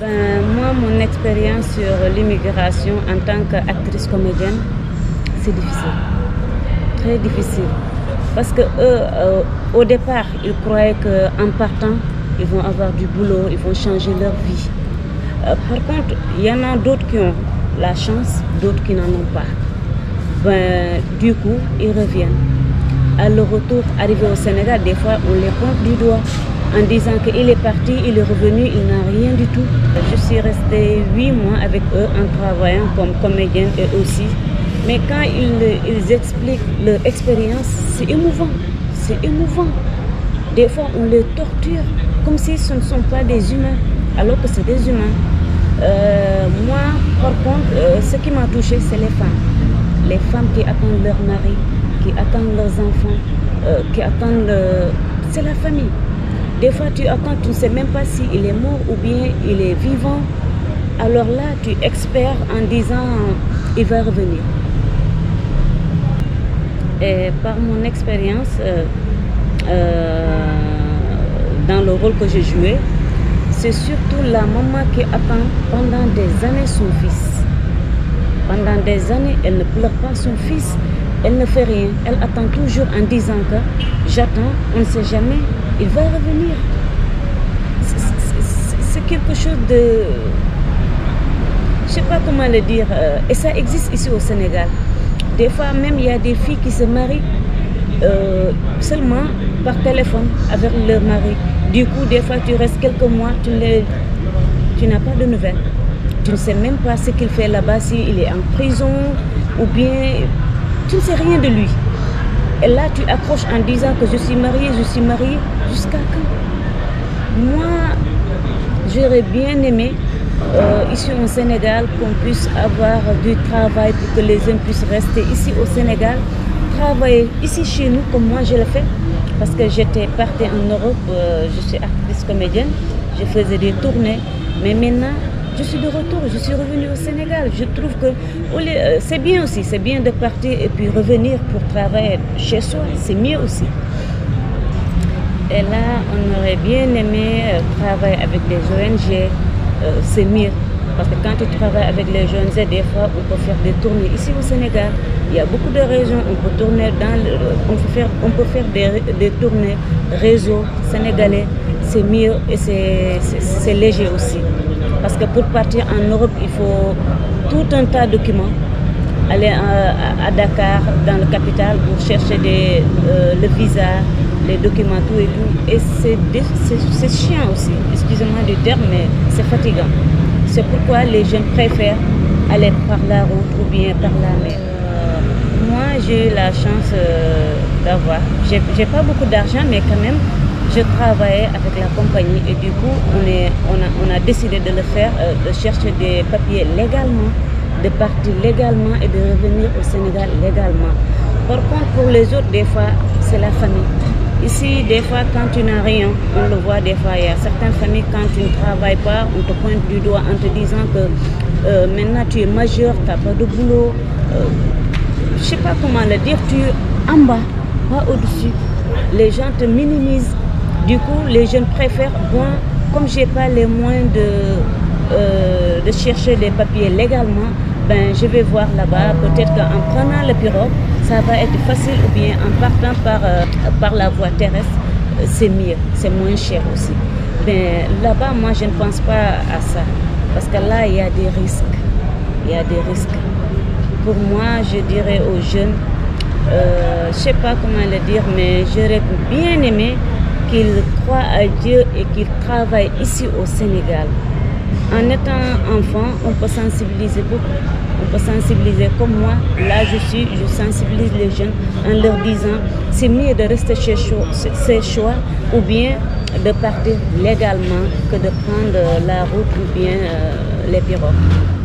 Ben, moi, mon expérience sur l'immigration en tant qu'actrice comédienne, c'est difficile. Très difficile. Parce que eux, euh, au départ, ils croyaient qu'en partant, ils vont avoir du boulot, ils vont changer leur vie. Euh, par contre, il y en a d'autres qui ont la chance, d'autres qui n'en ont pas. Ben, du coup, ils reviennent. À leur retour, arrivé au Sénégal, des fois, on les pointe du doigt en disant qu'il est parti, il est revenu, il n'a rien du tout. Je suis restée huit mois avec eux en travaillant comme comédienne et aussi. Mais quand ils, expliquent leur expérience, c'est émouvant. C'est émouvant. Des fois, on les torture comme si ce ne sont pas des humains, alors que c'est des humains. Euh, moi, par contre, euh, ce qui m'a touché, c'est les femmes. Les femmes qui attendent leur mari, qui attendent leurs enfants, euh, qui attendent... C'est la famille. Des fois, tu attends, tu ne sais même pas s'il est mort ou bien il est vivant. Alors là, tu espères en disant, il va revenir. Et par mon expérience, euh, euh, dans le rôle que j'ai joué, c'est surtout la maman qui attend pendant des années son fils. Pendant des années, elle ne pleure pas son fils, elle ne fait rien. Elle attend toujours en disant que j'attends, on ne sait jamais, il va revenir. C'est quelque chose de... Je ne sais pas comment le dire. Et ça existe ici au Sénégal. Des fois, même, il y a des filles qui se marient euh, seulement par téléphone avec leur mari. Du coup, des fois, tu restes quelques mois, tu, tu n'as pas de nouvelles. Tu ne sais même pas ce qu'il fait là-bas, s'il est en prison ou bien tu ne sais rien de lui. Et là, tu accroches en disant que je suis mariée, je suis mariée, jusqu'à quand? Moi, j'aurais bien aimé, euh, ici au Sénégal, qu'on puisse avoir du travail pour que les hommes puissent rester ici au Sénégal, travailler ici chez nous comme moi je le fais. Parce que j'étais partie en Europe, euh, je suis actrice comédienne, je faisais des tournées. Mais maintenant, je suis de retour, je suis revenue au Sénégal. Je trouve que c'est bien aussi, c'est bien de partir et puis revenir pour travailler chez soi, c'est mieux aussi. Et là, on aurait bien aimé travailler avec des ONG, c'est mieux. Parce que quand tu travailles avec les jeunes, des fois, on peut faire des tournées. Ici au Sénégal, il y a beaucoup de régions, on peut tourner dans le, on peut faire, on peut faire des, des tournées réseau sénégalais. C'est mieux et c'est léger aussi. Parce que pour partir en Europe, il faut tout un tas de documents. Aller à, Dakar, dans le capital, pour chercher euh, le visa, les documents, tout et tout. Et c'est chiant aussi, excusez-moi du terme, mais c'est fatigant. C'est pourquoi les jeunes préfèrent aller par la route ou bien par la mer. Euh, moi, j'ai la chance euh, d'avoir. J'ai pas beaucoup d'argent, mais quand même, je travaillais avec la compagnie et du coup, on, a décidé de le faire, euh, de chercher des papiers légalement, de partir légalement et de revenir au Sénégal légalement. Par contre, pour les autres, des fois, c'est la famille. Ici, des fois, quand tu n'as rien, on le voit des fois, il y a certaines familles, quand tu ne travailles pas, on te pointe du doigt en te disant que euh, maintenant tu es majeur, tu n'as pas de boulot. Euh, je ne sais pas comment le dire, tu es en bas, pas au-dessus. Les gens te minimisent. Du coup, les jeunes préfèrent, bon, comme je n'ai pas les moyens de, euh, de chercher des papiers légalement, ben, je vais voir là-bas, peut-être qu'en prenant le pirogue, ça va être facile ou bien en partant par, euh, par la voie terrestre, c'est mieux, c'est moins cher aussi. Ben, là-bas, moi, je ne pense pas à ça. Parce que là, il y a des risques. Il y a des risques. Pour moi, je dirais aux jeunes, euh, je ne sais pas comment le dire, mais j'aurais bien aimé qu'ils croient à Dieu et qu'ils travaillent ici au Sénégal. En étant enfant, on peut sensibiliser beaucoup. On peut sensibiliser comme moi. Là, je suis, je sensibilise les jeunes en leur disant c'est mieux de rester chez ses choix ou bien de partir légalement que de prendre la route ou bien euh, les pirogues.